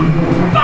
Ah!